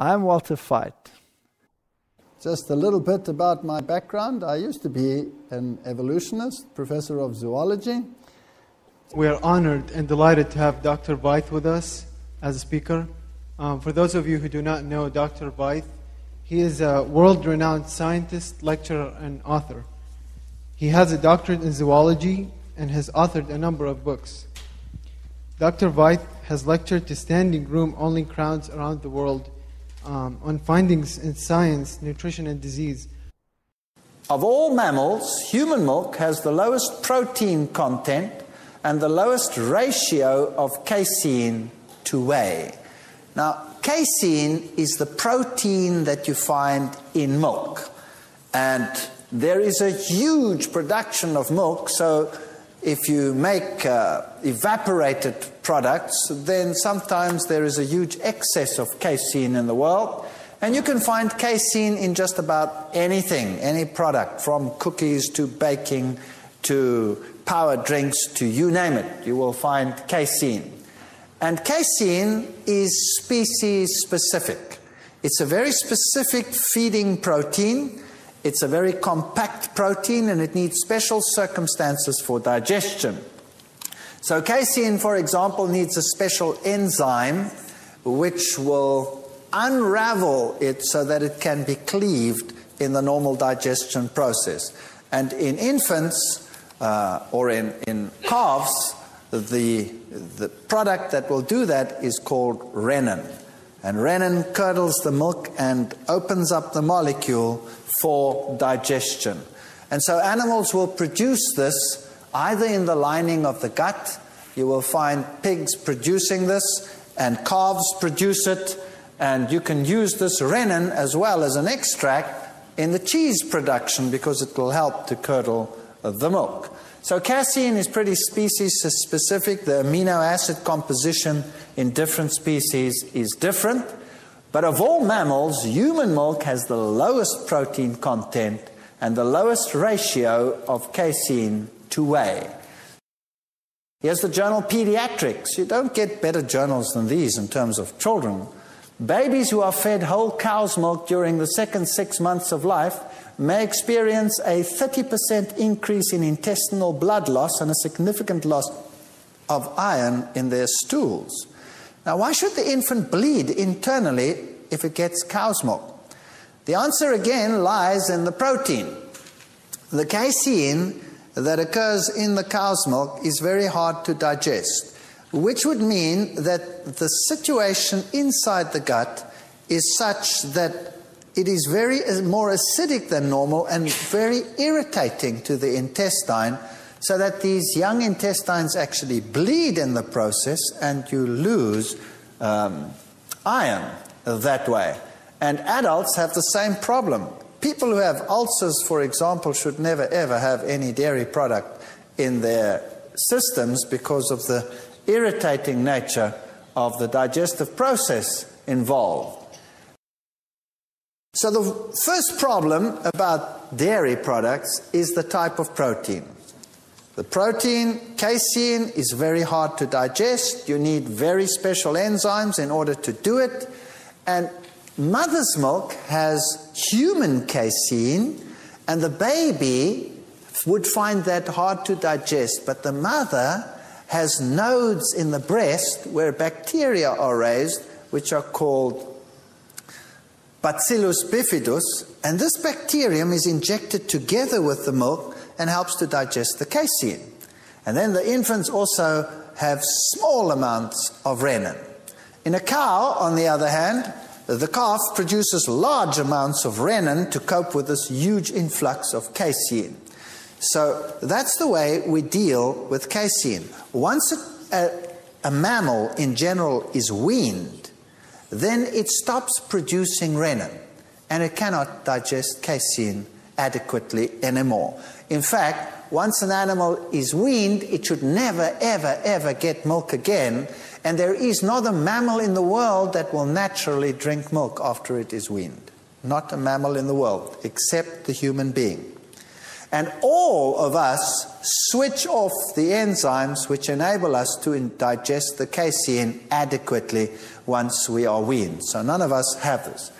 I'm Walter Veith. Just a little bit about my background. I used to be an evolutionist, professor of zoology. We are honored and delighted to have Dr. Veith with us as a speaker. Um, for those of you who do not know Dr. Veith, he is a world renowned scientist, lecturer, and author. He has a doctorate in zoology and has authored a number of books. Dr. Veith has lectured to standing room only crowds around the world um, on findings in science, nutrition, and disease. Of all mammals, human milk has the lowest protein content and the lowest ratio of casein to whey. Now, casein is the protein that you find in milk. And there is a huge production of milk, so if you make uh, evaporated products, then sometimes there is a huge excess of casein in the world. And you can find casein in just about anything, any product, from cookies to baking to power drinks to you name it, you will find casein. And casein is species specific. It's a very specific feeding protein it's a very compact protein and it needs special circumstances for digestion. So, casein, for example, needs a special enzyme which will unravel it so that it can be cleaved in the normal digestion process. And in infants uh, or in, in calves, the, the product that will do that is called renin. And renin curdles the milk and opens up the molecule for digestion. And so animals will produce this either in the lining of the gut, you will find pigs producing this, and calves produce it, and you can use this renin as well as an extract in the cheese production because it will help to curdle the milk. So casein is pretty species specific. The amino acid composition in different species is different. But of all mammals, human milk has the lowest protein content and the lowest ratio of casein to whey. Here's the journal Pediatrics. You don't get better journals than these in terms of children. Babies who are fed whole cow's milk during the second six months of life may experience a 30% increase in intestinal blood loss and a significant loss of iron in their stools. Now, why should the infant bleed internally if it gets cow's milk? The answer again lies in the protein. The casein that occurs in the cow's milk is very hard to digest, which would mean that the situation inside the gut is such that it is very more acidic than normal and very irritating to the intestine so that these young intestines actually bleed in the process and you lose um, iron that way. And adults have the same problem. People who have ulcers, for example, should never ever have any dairy product in their systems because of the irritating nature of the digestive process involved. So, the first problem about dairy products is the type of protein. The protein, casein, is very hard to digest. You need very special enzymes in order to do it. And mother's milk has human casein, and the baby would find that hard to digest. But the mother has nodes in the breast where bacteria are raised, which are called Bacillus bifidus, and this bacterium is injected together with the milk and helps to digest the casein. And then the infants also have small amounts of renin. In a cow, on the other hand, the calf produces large amounts of renin to cope with this huge influx of casein. So that's the way we deal with casein. Once a, a, a mammal in general is weaned, then it stops producing renin and it cannot digest casein adequately anymore. In fact, once an animal is weaned, it should never, ever, ever get milk again. And there is not a mammal in the world that will naturally drink milk after it is weaned. Not a mammal in the world, except the human being. And all of us switch off the enzymes which enable us to digest the casein adequately once we are weaned. So none of us have this.